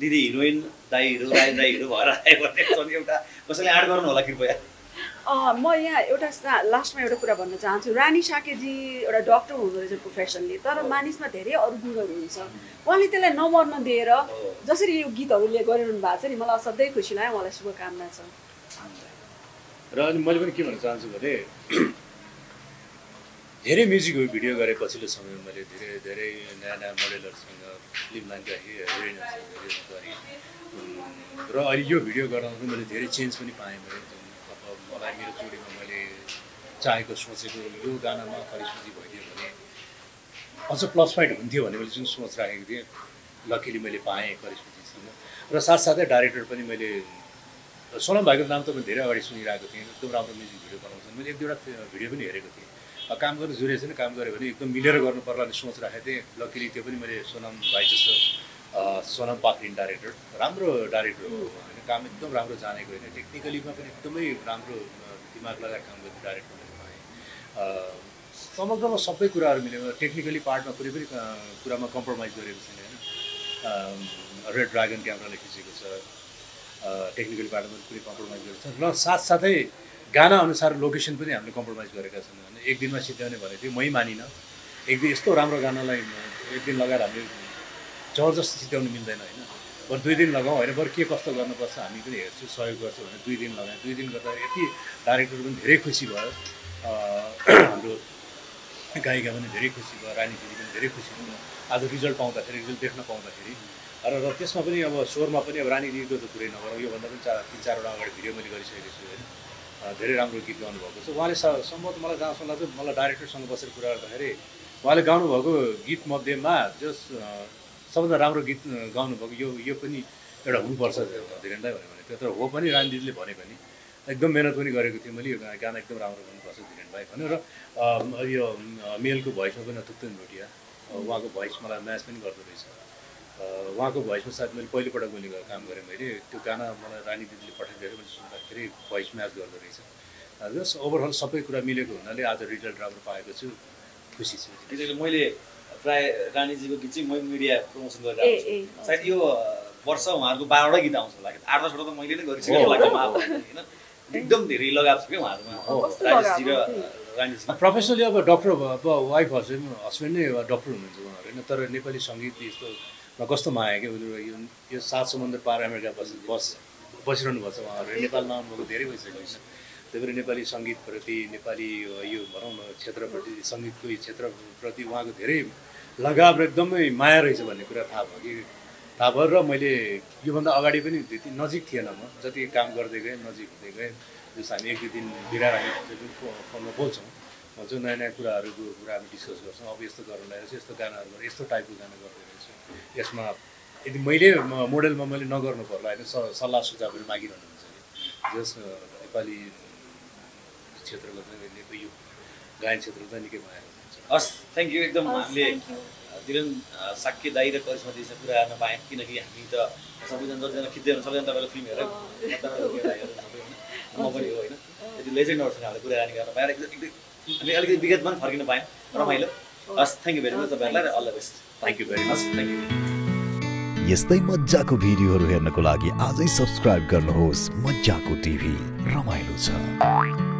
दिदी हिरोइन दाई हिरो राई दाई हिरो भएर आयो भने एउटा कसैले आँट गर्नु होला कृपया। म यहाँ एउटा सा- लास्टमा एउटा कुरा भन्न चाहन्छु। रानी साकेजी एउटा डक्टर हुँदो रहेछ प्रोफेसनली तर मानिसमा धेरै अरू गुणहरू हुन्छ। उहाँले त्यसलाई नमर्न दिएर जसरी यो गीतहरूले गरिरहनु भएको छ नि मलाई असाध्यै खुसी लाग्यो। उहाँलाई शुभकामना छ। र अनि मैले पनि के भन्न चाहन्छु भने धेरै म्युजिकहरू भिडियो गरेँ पछिल्लो समयमा मैले धेरै धेरै नयाँ नयाँ मोडेलहरूसँग फिल्म हिरोइनहरूसँग गरेँ र अहिले यो भिडियो गर्दा मैले धेरै चेन्ज पनि पाएँ मैले जुन अब मलाई मेरो जोडीमा मैले चाहेको सोचेको यो गानामा करिस्मती भइदियो भने। अझ प्लस पोइन्ट हुन्थ्यो भन्ने मैले जुन सोच राखेको थिएँ लकिली मैले पाएँ करिस्मतीसँग र साथसाथै डाइरेक्टर पनि मैले सोनम भाइको नाम त मैले धेरै अगाडि सुनिरहेको थिएँ एकदम राम्रो म्युजिक भिडियो बनाउँछन्। मैले एक दुईवटा भिडियो पनि हेरेको थिएँ। काम गर्नु जुरेछ नि काम गऱ्यो भने एकदम मिलेर गर्नु पर्ला भन्ने सोच राखेको थिएँ। लकिली त्यो पनि मैले सोनम भाइ जस्तो सोनम पाखरिन डाइरेक्टर राम्रो डाइरेक्टर हो। होइन काम एकदम राम्रो जानेको होइन। टेक्निकलीमा पनि एकदमै राम्रो दिमाग लगाएर काम गर्ने डाइरेक्टर समग्रमा सबै कुराहरू मिलेर टेक्निकली पार्टमा कुनै पनि कुरामा कम्प्रोमाइज गरेको छैन होइन? रेड ड्रागन क्यामेराले खिचेको छ टेक्निकल बाटोमा कुनै कम्प्रोमाइज गरेको छ र साथसाथै गाना अनुसार लोकेसन पनि हामीले कम्प्रोमाइज गरेका छन् होइन? एक दिनमा सिद्ध्याउने भनेको थियो मै मानिनँ। एक दिन यस्तो राम्रो गानालाई एक दिन लगाएर हामीले जबरजस्ती सिद्ध्याउनु मिल्दैन होइन? बरु दुई दिन लगाउँ होइन? बरु के कस्तो गर्नुपर्छ हामी पनि हेर्छु सहयोग गर्छु भने दुई दिन लगाएँ। दुई दिन गर्दा यति डाइरेक्टर पनि धेरै खुसी भयो। हाम्रो गायिका पनि धेरै खुसी भयो रानी दिदी पनि धेरै खुसी भयो आज रिजल्ट पाउँदाखेरि रिजल्ट देख्न पाउँदाखेरि। र र त्यसमा पनि अब स्वरमा पनि अब रानी दिदीको त कुरै नगरौँ योभन्दा पनि चार तिन चारवटा अगाडि भिडियो मैले गरिसकेको छु होइन। धेरै राम्रो गीत गाउनुभएको छ। उहाँले सम्भवतः मलाई जहाँसम्म लाग्छ मलाई डाइरेक्टरसँग बसेर कुरा गर्दाखेरि उहाँले गाउनुभएको गीत मध्येमा जस सबभन्दा राम्रो गीत गाउनुभएको यो यो पनि एउटा हुनुपर्छ धीरेनलाई भन्यो भने। त्यो तर हो पनि रानी दिदीले भने पनि। एकदम मिहिनेत पनि गरेको थिएँ मैले। यो गाना एकदम राम्रो गर्नुपर्छ धीरेन भाइ भन्यो र यो मेलको भोइसमा पनि अतुक्तन भोटिया उहाँको भोइस मलाई म्याच पनि गर्दो रहेछ। अ, उहाँको भोइसमा सायद मैले पहिलोपटक मैले काम गरेँ मैले। त्यो गाना मलाई रानी दिदीले पठाइदिएर मैले सुन्दाखेरि भोइस म्याच गर्दो रहेछ। जस ओभरअल सबै कुरा मिलेको हुनाले आज रिजल्ट राम्रो पाएको छु। खुसी छु। किनकि मैले प्राय रानीजीको गीत चाहिँ मै मिडिया प्रमोसन गरेर ए, आउँछु। ए, सायद यो वर्ष उहाँहरूको बाह्रवटा गीत आउँछ होला। आठ दसवटा त मैले नै गरिसकेको हो, लाग्छ होइन। एकदम धेरै लगाएको छ क्या उहाँहरूमा हो। कस्तो राजेशजी र लगाएको? रानीजी प्रोफेसनली अब डक्टर अब वाइफ हस्बेन्ड हस्बेन्ड नै डक्टर हुनुहुन्छ उहाँहरू होइन? तर नेपाली सङ्गीत यस्तो कस्तो माया क्या उनीहरू यो यो सात समुद्र पार अमेरिका बस बस बसिरहनु भएको छ उहाँहरू नेपाल नआउनुभएको धेरै भइसकेको छ त्यही भएर नेपाली सङ्गीतप्रति नेपाली यो भनौँ न क्षेत्रप्रति सङ्गीतको यो क्षेत्रप्रति उहाँको धेरै लगाव र एकदमै माया रहेछ भन्ने कुरा थाहा भयो कि? थाहा भयो र मैले योभन्दा अगाडि पनि त्यति नजिक थिएन म। जति काम गर्दै गएँ नजिक हुँदै गएँ जस्तो हामी एक दुई दिन बिराएर हामी जुन फोनमा बोल्छौँ। भन्छौँ नयाँ नयाँ कुराहरूको कुरा हामी डिस्कस गर्छौँ अब यस्तो गर्न लागेको छ यस्तो गानाहरू गरेर यस्तो टाइपको गाना गर्दै रहेछु। यसमा यदि मैले म- मोडेलमा मैले नगर्नु पर्ला होइन स- सल्लाह सुझावहरू मागिरहनुहुन्छ कि जस नेपाली क्षेत्रको चाहिँ यो गायन क्षेत्र चाहिँ निकै भएर हस् थ्याङ्क यू एकदम हामीले दिलन साक्य दाई र करिश्मा दिदीसँग कुरा गर्न पाएँ किनकि हामी त सबैजना जतिजना खिच्दै हुनुहुन्छ सबैजना तपाईँको फिल्म हेरेर म पनि हो होइन। यति लेजेन्डहरूसँग हामीले कुराकानी गर्न पाएर एकदम एकदम हामी अलिकति विगतमा पनि फर्किन पायौँ रमाइलो। हस् थ्याङ्क यू भेरी मच तपाईँहरूलाई all the best thank you very much thank you यस्तै मजाको भिडियोहरू हेर्नको लागि आजै सब्सक्राइब गर्नुहोस्। मजाको टिभी रमाइलो छ।